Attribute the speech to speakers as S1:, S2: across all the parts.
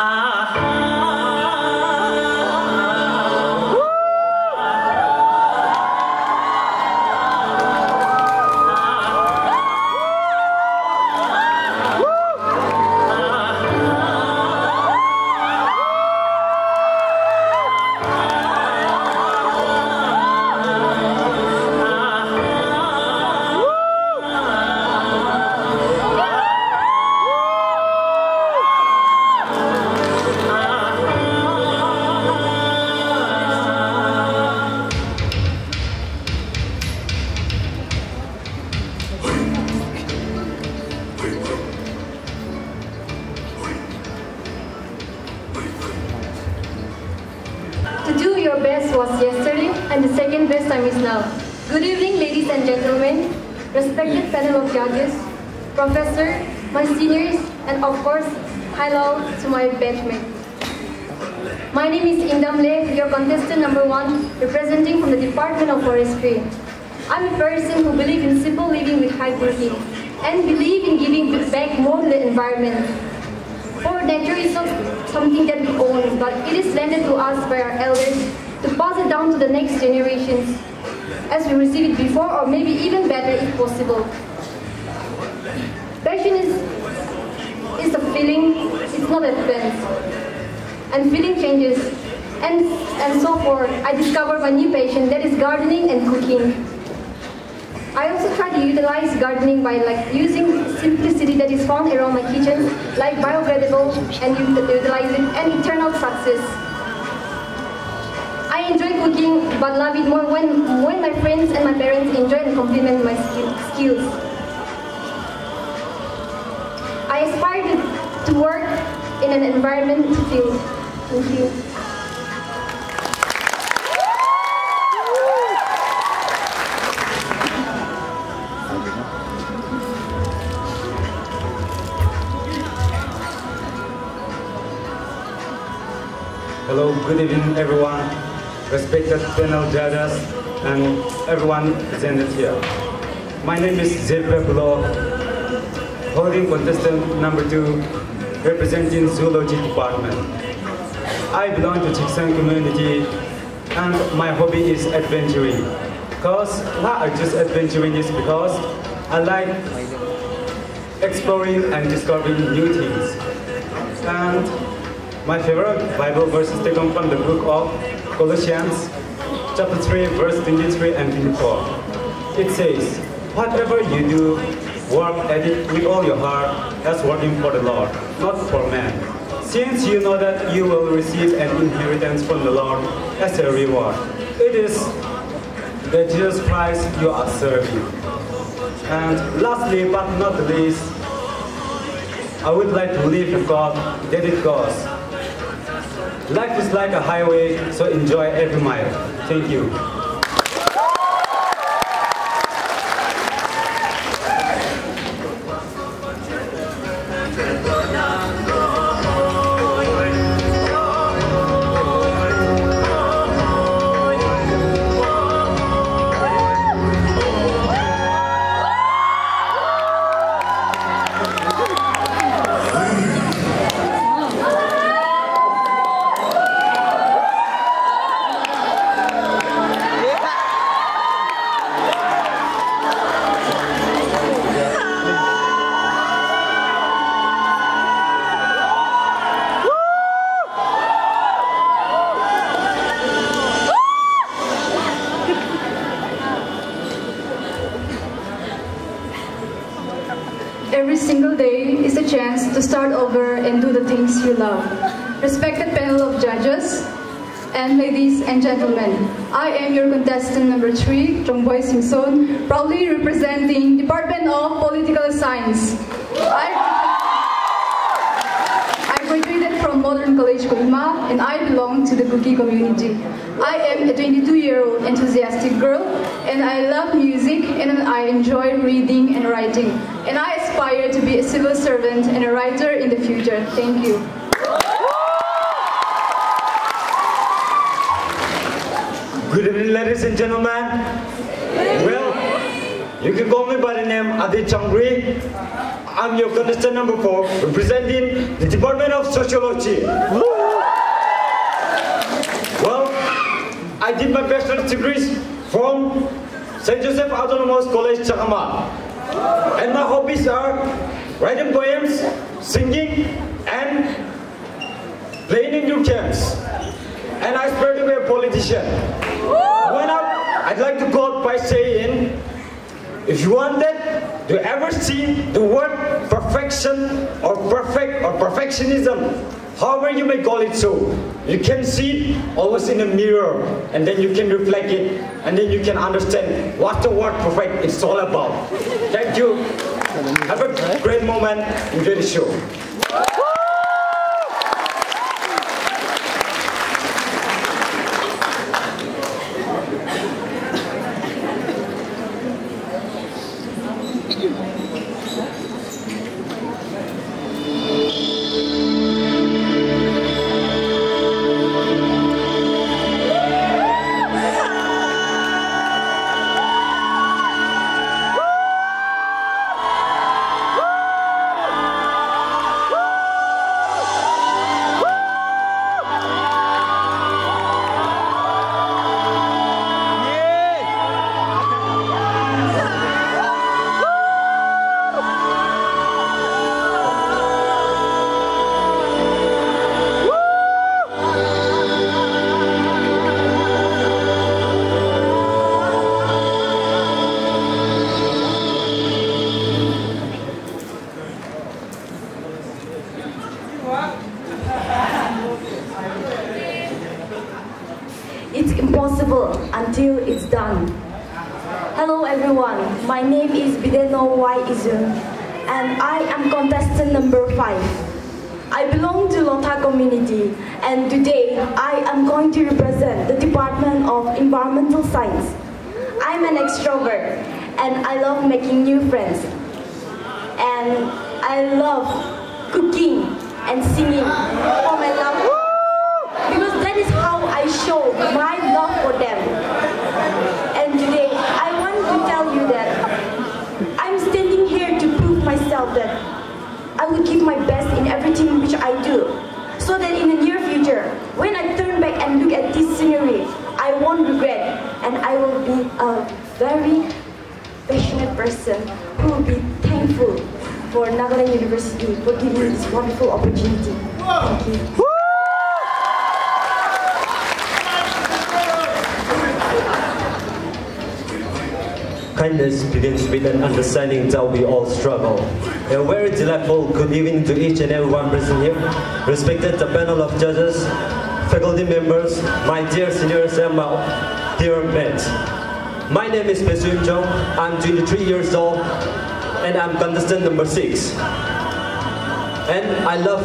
S1: Ah. To do your best was yesterday, and the second best time is now. Good evening, ladies and gentlemen, respected panel of judges, professor, my seniors, and of course, hello to my batchmate. My name is Indam Le, your contestant number one, representing from the Department of Forestry. I'm a person who believes in simple living with high thinking, and believe in giving back more to the environment. For nature is not something that we own, but it is lended to us by our elders to pass it down to the next generations as we receive it before or maybe even better if possible. Passion is, is a feeling, it's not a fence. And feeling changes. And, and so forth, I discovered my new passion that is gardening and cooking. I also try to utilize gardening by like using simplicity that is found around my kitchen, like biodegradable and utilizing and eternal success. I enjoy cooking, but love it more when, when my friends and my parents enjoy and compliment my skills. I aspire to, to work in an environment field. Thank
S2: Hello, good evening everyone, respected panel judges and everyone presented here. My name is Zilpe Bulo, holding contestant number two, representing Zoology Department. I belong to Chakhesang community and my hobby is adventuring. Cause why I just adventuring is because I like exploring and discovering new things. And my favorite Bible verse is taken from the book of Colossians, chapter 3, verse 23 and 24. It says, Whatever you do, work at it with all your heart, as working for the Lord, not for man. Since you know that you will receive an inheritance from the Lord as a reward. It is the Jesus Christ you are serving. And lastly, but not least, I would like to live with God, that it goes. Life is like a highway, so enjoy every mile. Thank you.
S3: Single day is a chance to start over and do the things you love. Respected panel of judges, and ladies and gentlemen, I am your contestant number three, Chongboy Simpson, proudly representing Department of Political Science. I I graduated from Modern College Kohima and I belong to the Kuki community. I am a 22-year-old enthusiastic girl and I love music and I enjoy reading and writing. And I aspire to be a civil servant and a writer in the future. Thank you.
S2: Good evening, ladies and gentlemen. Well, you can call me by the name Adi Changri. I'm your contestant number four, representing the Department of Sociology. Well, I did my bachelor's degrees from St. Joseph Autonomous College, Jakhama. And my hobbies are writing poems, singing, and playing in youth camps. And I aspire to be a politician. When up, I'd like to quote by saying, if you want that, do ever see the word perfection or perfect or perfectionism? However you may call it so, you can see it always in a mirror and then you can reflect it and then you can understand what the word perfect is all about. Thank you. Have a great moment. Enjoy the show.
S4: And today I am going to represent the Department of Environmental Science. I'm an extrovert and I love making new friends. And I love cooking and singing for my loved because that is how I show my love for them. And today, I want to tell you that I'm standing here to prove myself that I will give my best in everything which I do. So that in the near future, when I turn back and look at this scenery, I won't regret and I will be a very passionate person who will be thankful for Nagaland University for giving this wonderful opportunity. Thank you.
S5: Kindness begins with an understanding that we all struggle. A very delightful good evening to each and every one present here. Respected the panel of judges, faculty members, my dear seniors and my dear mates. My name is Pesun Jong. I'm 23 years old and I'm contestant number 6. And I love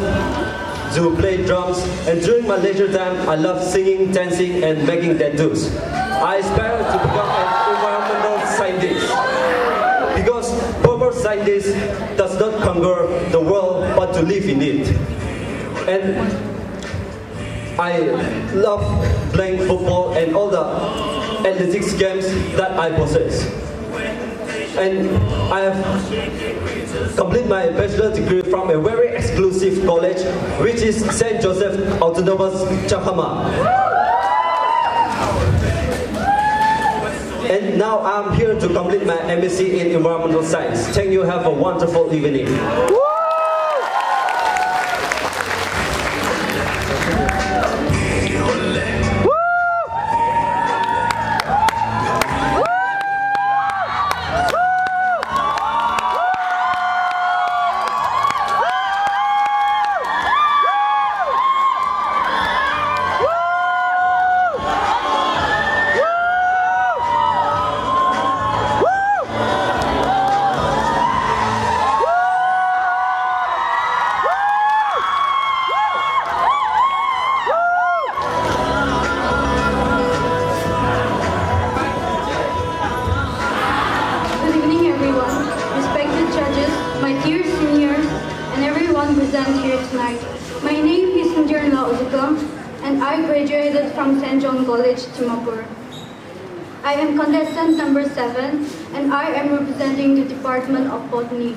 S5: to play drums and during my leisure time I love singing, dancing and making tattoos. I aspire to become an environmental scientist because proper scientist does not conquer the world but to live in it. And I love playing football and all the athletics games that I possess. And I have completed my bachelor degree from a very exclusive college, which is St. Joseph Autonomous Jakhama. And now I'm here to complete my MSc in Environmental Science. Thank you. Have a wonderful evening.
S3: Graduated from St. John College, Dimapur. I am contestant number seven, and I am representing the Department of Botany.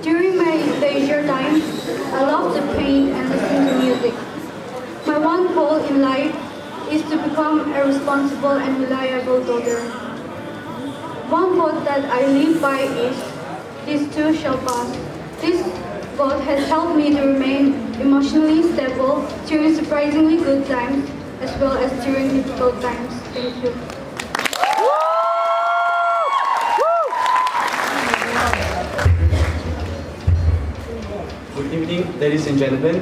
S3: During my leisure time, I love to paint and listen to music. My one goal in life is to become a responsible and reliable daughter. One quote that I live by is, this too shall pass. This quote has helped me to remain emotionally stable during surprisingly good times as well as during difficult times. Thank you.
S6: Good evening, ladies and gentlemen.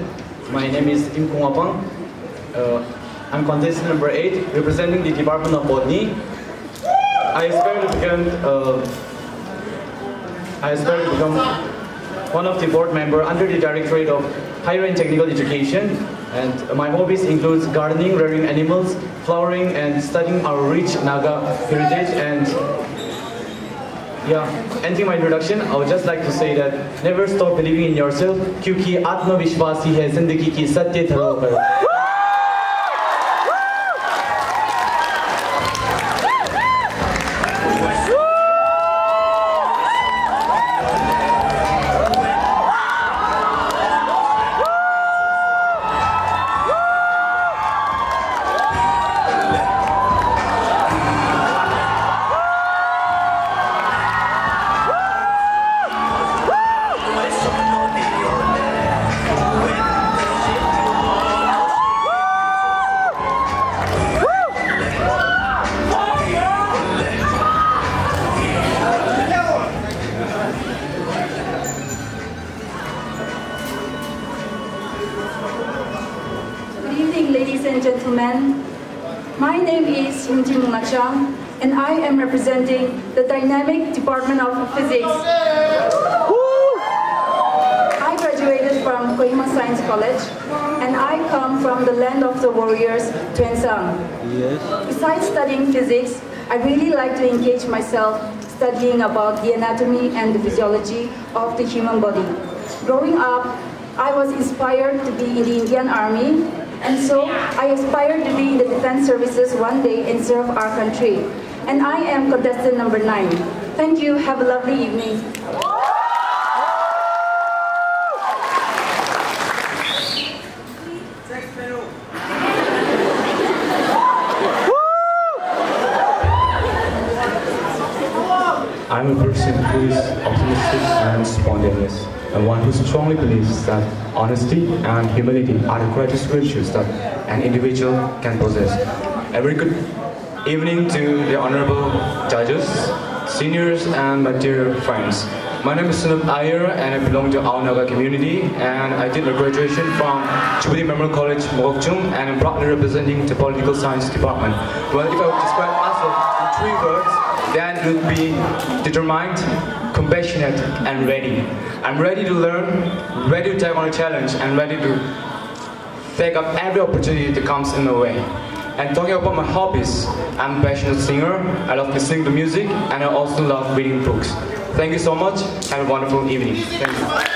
S6: My name is Im Kung Apang. Uh, I'm contestant number 8, representing the Department of Botany. I aspire to become, uh, I aspire to become one of the board member under the Directorate of Higher and Technical Education. And my hobbies includes gardening, rearing animals, flowering, and studying our rich Naga heritage and yeah, ending my introduction, I would just like to say that never stop believing in yourself क्योंकि आत्मविश्वास ही है जिंदगी की सत्य धरोहर
S3: am representing the Dynamic Department of Physics. I graduated from Kohima Science College, and I come from the land of the warriors, Tuensang.
S5: Yes.
S3: Besides studying physics, I really like to engage myself studying about the anatomy and the physiology of the human body. Growing up, I was inspired to be in the Indian Army, and so I aspired to be in the defense services one day and serve our country. And I am contestant number nine. Thank you. Have a lovely evening.
S2: I'm a person who is optimistic and spontaneous, and one who strongly believes that honesty and humility are the greatest virtues that an individual can possess. A very good evening to the honorable judges, seniors, and my dear friends. My name is Sunup Iyer, and I belong to Ao Naga community, and I did my graduation from Chubudi Memorial College, Mokokchung, and I'm proudly representing the political science department. Well, if I would describe myself in three words, then it would be determined, compassionate, and ready. I'm ready to learn, ready to take on a challenge, and ready to take up every opportunity that comes in my way. And talking about my hobbies, I'm a passionate singer, I love to music, and I also love reading books. Thank you so much, have a wonderful evening.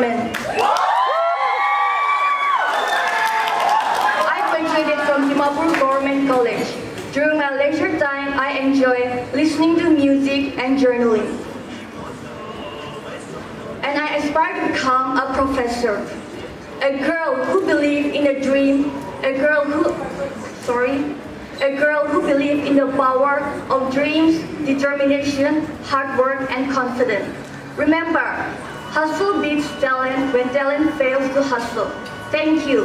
S4: I graduated from Dimapur Government College. During my leisure time, I enjoy listening to music and journaling and I aspire to become a professor. A girl who believes in a dream, a girl who, sorry, a girl who believes in the power of dreams, determination, hard work, and confidence.
S1: Remember, hustle beats talent when talent fails to hustle. Thank you.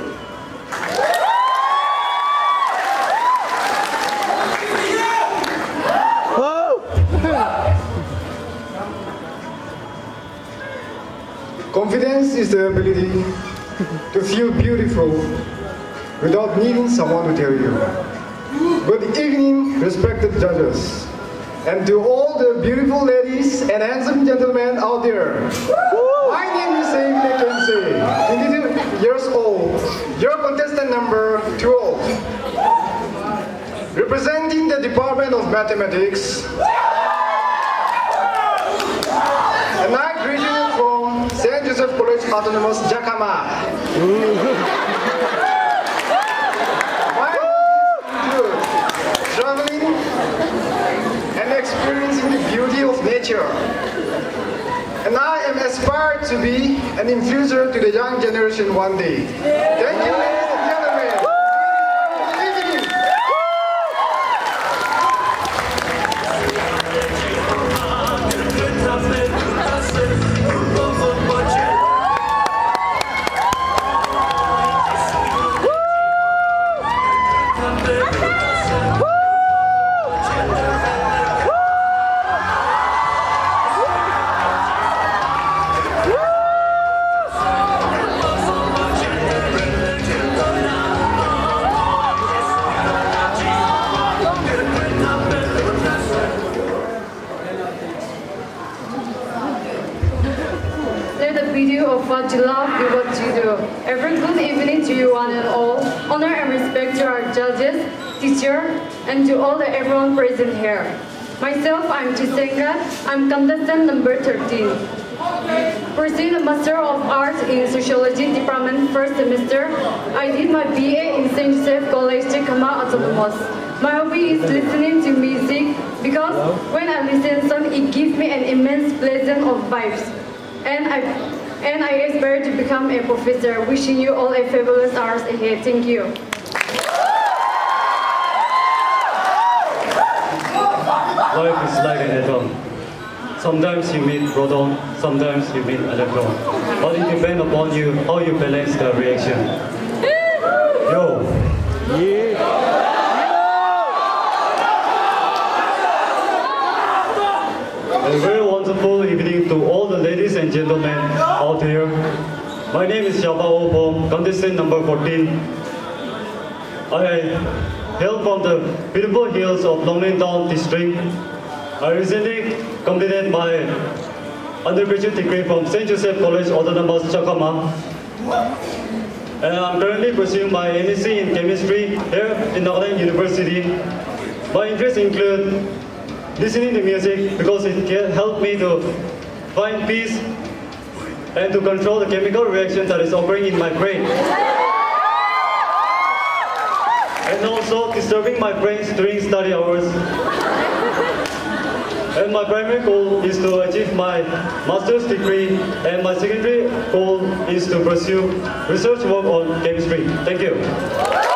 S7: Confidence is the ability to feel beautiful without needing someone to tell you. Good evening, respected judges, and to all the beautiful ladies and handsome gentlemen out there. My name is David Akense, 22 years old, your contestant number 12. Representing the Department of Mathematics, and I graduated from St. Joseph College Autonomous Jakhama. My include traveling and experiencing the beauty of nature. And I am aspired to be an infuser to the young generation one day. Thank you, ladies and gentlemen.
S3: Let good evening to you one and all. Honor and respect to our judges, teacher, and to all the everyone present here. Myself, I'm Chisenga. I'm contestant number 13. Pursuing a Master of Arts in Sociology Department first semester, I did my BA in St. Joseph College, Jakhama Autonomous. My hobby is listening to music because when I listen song, it gives me an immense pleasant of vibes. And I and I aspire to become a professor. Wishing you all a fabulous hours ahead. Thank you.
S6: Life is like an atom. Sometimes you meet proton, sometimes you meet electron. But it depends upon you how you balance the reaction. Yo. A very wonderful evening to all the ladies gentlemen out here. My name is Xiaopa Opom, contestant number 14. I hail from the beautiful hills of Longleng Town district. I recently completed my undergraduate degree from St. Joseph College Autonomous Jakhama. And I'm currently pursuing my MSc in chemistry here in Nagaland University. My interests include listening to music because it can help me to find peace and to control the chemical reaction that is occurring in my brain. And also disturbing my brains during study hours. And my primary goal is to achieve my master's degree and my secondary goal is to pursue research work on chemistry. Thank you.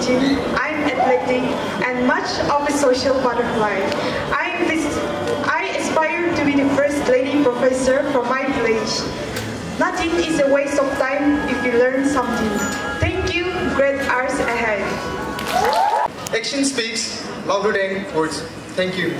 S8: With sketching, I'm athletic, and much of a social butterfly. I'm vis- I aspire to be the first lady professor from my village. Nothing is a waste of time if you learn something. Thank you, great hours ahead.
S7: Action speaks
S9: louder than words. Thank you.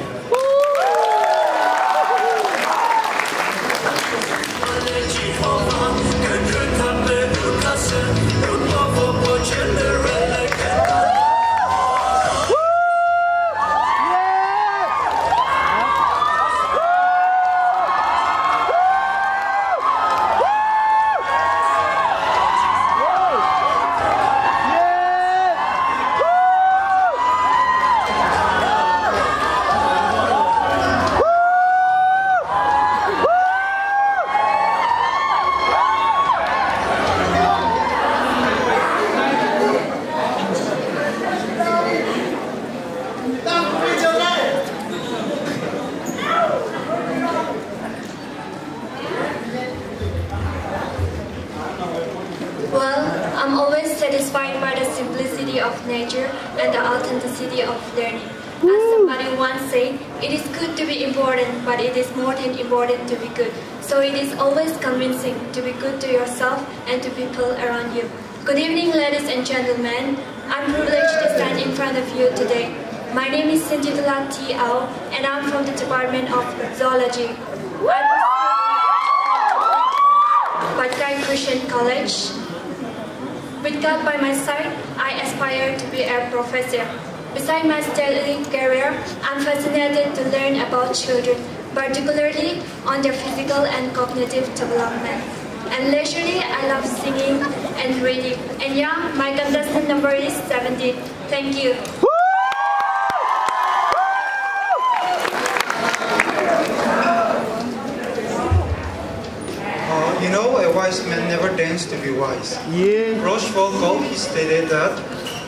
S1: Sintitula T. And I'm from the Department of Zoology. Patkai Christian College. With God by my side, I aspire to be a professor. Beside my study career, I'm fascinated to learn about children, particularly on their physical and cognitive development. And leisurely, I love singing and reading. And yeah, my contestant number is 17. Thank you.
S10: Uh, you know, a wise man never danced to be wise. Yeah. Rochefoucauld, he stated that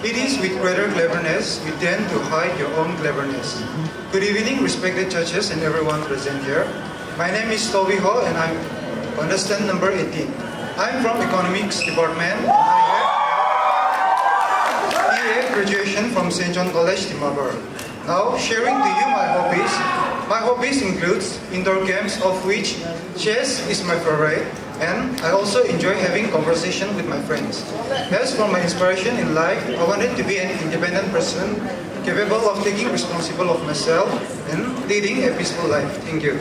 S10: it is with greater cleverness you tend to hide your own cleverness. Good evening, respected judges and everyone present here. My name is Toby Ho and I'm contestant number 18. I'm from Economics Department. I have BA graduation from St. John College, Timber. Now, sharing to you my hobbies. My hobbies includes indoor games of which chess is my favorite and I also enjoy having conversation with my friends. As for my inspiration in life, I wanted to be an independent person capable of taking responsible of myself and leading a peaceful life. Thank you.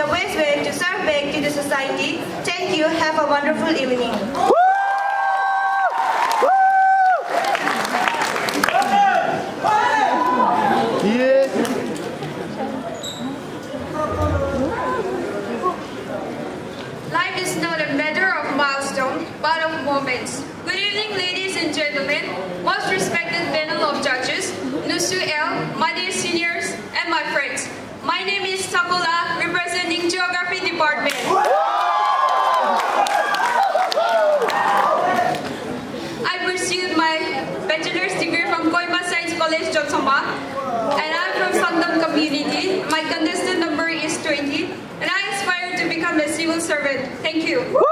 S11: The best way to serve back to the society. Thank you. Have a wonderful evening.
S12: Life is not a matter of milestones, but of moments. Good evening, ladies and gentlemen, most respected panel of judges, Nusu L, my dear seniors, and my friends. My name is Sakula, representing Geography Department. I pursued my bachelor's degree from Kohima Science College, Jotsoma, and I'm from Sangtam community. My contestant number is 20, and I aspire to become a civil servant. Thank you.